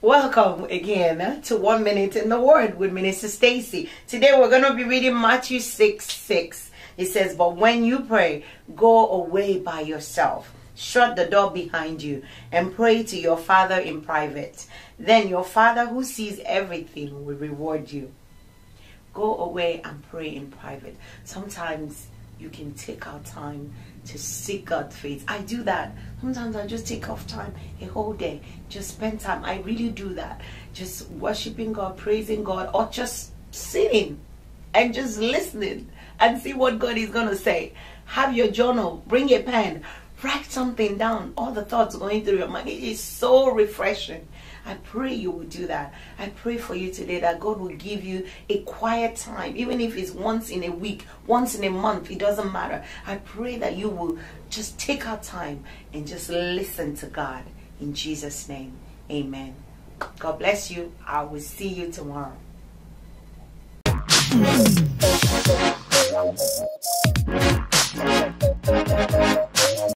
Welcome again to One Minute in the Word with Minister Stacy. Today we're going to be reading Matthew 6 6. It says, But when you pray, go away by yourself, shut the door behind you, and pray to your Father in private. Then your Father who sees everything will reward you. Go away and pray in private. Sometimes you can take out time to seek God's face. I do that. Sometimes I just take off time a whole day, just spend time. I really do that. Just worshiping God, praising God, or just sitting and just listening and see what God is going to say. Have your journal, bring a pen, write something down. All the thoughts going through your mind. It is so refreshing. I pray you will do that. I pray for you today that God will give you a quiet time, even if it's once in a week, once in a month, it doesn't matter. I pray that you will just take our time and just listen to God. In Jesus' name, amen. God bless you. I will see you tomorrow.